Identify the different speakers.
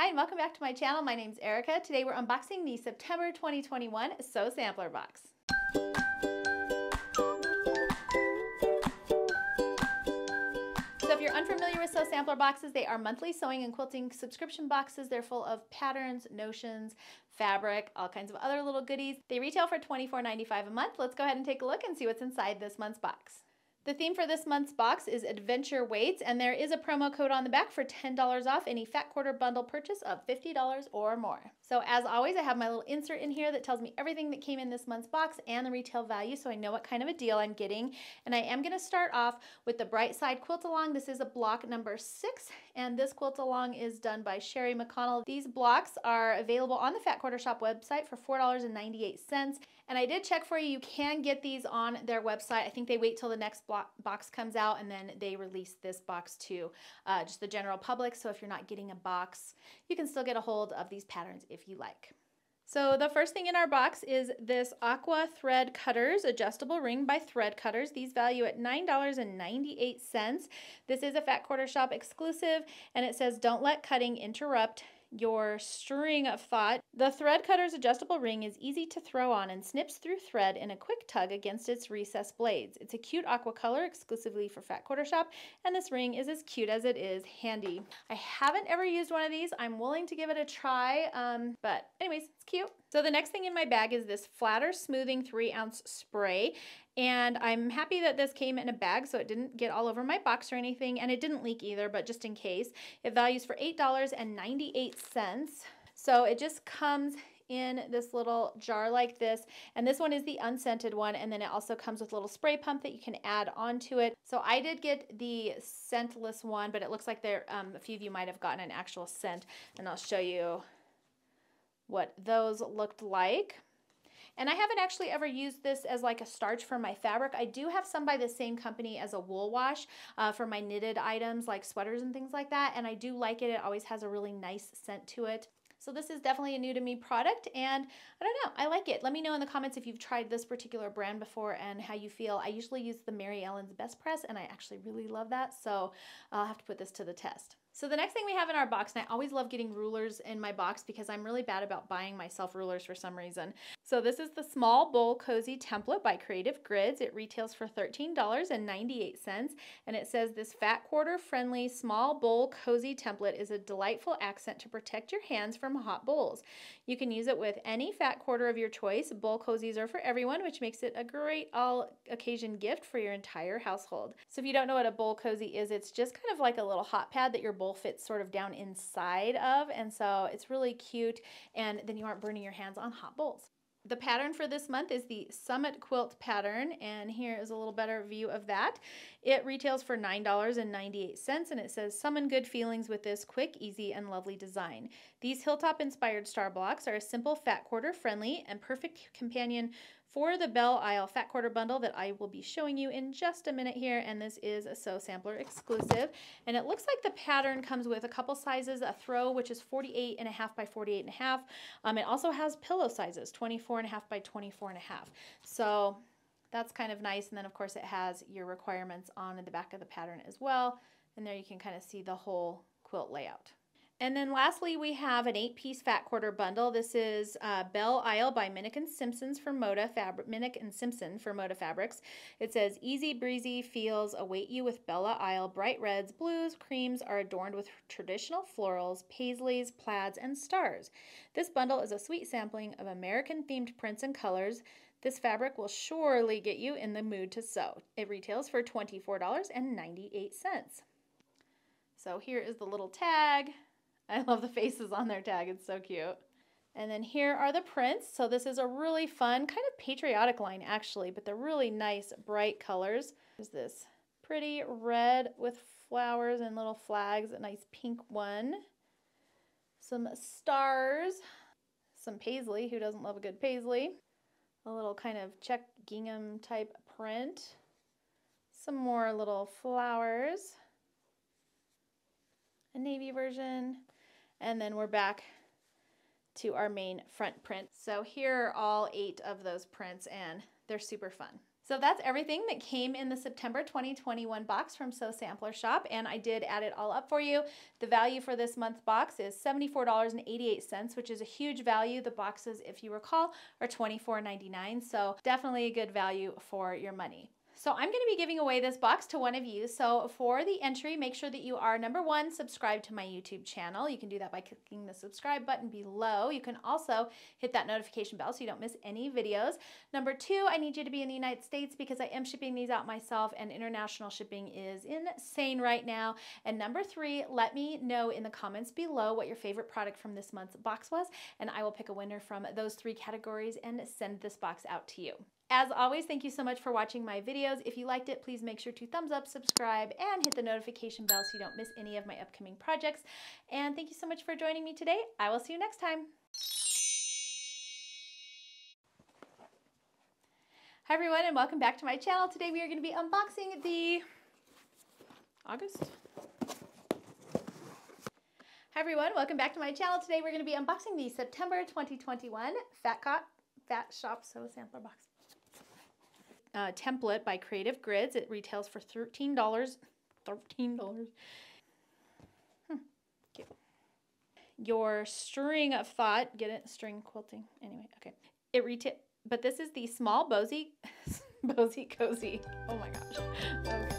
Speaker 1: Hi and welcome back to my channel. My name is Erica. Today we're unboxing the September 2021 Sew Sampler box. So if you're unfamiliar with Sew Sampler boxes, they are monthly sewing and quilting subscription boxes. They're full of patterns, notions, fabric, all kinds of other little goodies. They retail for $24.95 a month. Let's go ahead and take a look and see what's inside this month's box. The theme for this month's box is Adventure Awaits, and there is a promo code on the back for $10 off any Fat Quarter bundle purchase of $50 or more. So as always, I have my little insert in here that tells me everything that came in this month's box and the retail value so I know what kind of a deal I'm getting. And I am going to start off with the Bright Side Quilt Along. This is a block number six, and this quilt along is done by Sherri McConnell. These blocks are available on the Fat Quarter Shop website for $4.98. And I did check for you, you can get these on their website. I think they wait till the next box comes out and then they release this box to uh, just the general public. So if you're not getting a box, you can still get a hold of these patterns if you like. So the first thing in our box is this Aqua Thread Cutters adjustable ring by Thread Cutters. These value at $9.98. This is a Fat Quarter Shop exclusive and it says don't let cutting interrupt your string of thought. The thread cutter's adjustable ring is easy to throw on and snips through thread in a quick tug against its recessed blades. It's a cute aqua color exclusively for Fat Quarter Shop, and this ring is as cute as it is handy. I haven't ever used one of these. I'm willing to give it a try, um, but anyways, it's cute. So the next thing in my bag is this flatter smoothing three ounce spray. And I'm happy that this came in a bag so it didn't get all over my box or anything and it didn't leak either, but just in case. It values for $8.98. So it just comes in this little jar like this and this one is the unscented one and then it also comes with a little spray pump that you can add onto it so I did get the scentless one but it looks like there um, a few of you might have gotten an actual scent and I'll show you what those looked like and I haven't actually ever used this as like a starch for my fabric. I do have some by the same company as a wool wash uh, for my knitted items like sweaters and things like that. And I do like it. It always has a really nice scent to it. So this is definitely a new to me product and I don't know, I like it. Let me know in the comments if you've tried this particular brand before and how you feel. I usually use the Mary Ellen's Best Press and I actually really love that. So I'll have to put this to the test. So the next thing we have in our box, and I always love getting rulers in my box because I'm really bad about buying myself rulers for some reason. So this is the Small Bowl Cozy Template by Creative Grids. It retails for $13.98 and it says this fat quarter friendly small bowl cozy template is a delightful accent to protect your hands from hot bowls. You can use it with any fat quarter of your choice. Bowl cozies are for everyone, which makes it a great all occasion gift for your entire household. So if you don't know what a bowl cozy is, it's just kind of like a little hot pad that your bowl fits sort of down inside of. And so it's really cute. And then you aren't burning your hands on hot bowls. The pattern for this month is the Summit Quilt pattern, and here is a little better view of that. It retails for $9.98, and it says, Summon good feelings with this quick, easy, and lovely design. These Hilltop-inspired star blocks are a simple, fat quarter friendly, and perfect companion for the Belle Isle Fat Quarter Bundle that I will be showing you in just a minute here, and this is a Sew Sampler exclusive. And it looks like the pattern comes with a couple sizes, a throw, which is 48 and a half by 48 and a half. Um, it also has pillow sizes, 24 and a half by 24 and a half. So that's kind of nice. And then of course it has your requirements on in the back of the pattern as well. And there you can kind of see the whole quilt layout. And then lastly, we have an eight-piece fat quarter bundle. This is uh, Belle Isle by Minick and Simpsons for Moda Fabric. Minick and Simpson for Moda Fabrics. It says, easy breezy feels await you with Bella Isle. Bright reds, blues, creams are adorned with traditional florals, paisleys, plaids, and stars. This bundle is a sweet sampling of American-themed prints and colors. This fabric will surely get you in the mood to sew. It retails for $24.98. So here is the little tag. I love the faces on their tag. It's so cute. And then here are the prints. So this is a really fun, kind of patriotic line actually, but they're really nice, bright colors. There's this pretty red with flowers and little flags, a nice pink one. Some stars, some paisley. Who doesn't love a good paisley? A little kind of check gingham type print. Some more little flowers. A navy version. And then we're back to our main front print. So here are all eight of those prints and they're super fun. So that's everything that came in the September 2021 box from Sew Sampler Shop, and I did add it all up for you. The value for this month's box is $74.88, which is a huge value. The boxes, if you recall, are $24.99, so definitely a good value for your money. So I'm going to be giving away this box to one of you. So for the entry, make sure that you are number one, subscribed to my YouTube channel. You can do that by clicking the subscribe button below. You can also hit that notification bell so you don't miss any videos. Number two, I need you to be in the United States because I am shipping these out myself and international shipping is insane right now. And number three, let me know in the comments below what your favorite product from this month's box was and I will pick a winner from those three categories and send this box out to you. As always, thank you so much for watching my videos. If you liked it, please make sure to thumbs up, subscribe, and hit the notification bell so you don't miss any of my upcoming projects. And thank you so much for joining me today. I will see you next time. Hi everyone and welcome back to my channel. Today we are going to be unboxing the August. Hi everyone, welcome back to my channel. Today we're going to be unboxing the September 2021 Fat Cot Fat Shop Sew Sampler Box uh, template by Creative Grids. It retails for $13. $13. Hmm. Your string of thought, get it? String quilting. Anyway, okay. It retail, but this is the small Bozy, Bozy Cozy. Oh my gosh. Okay.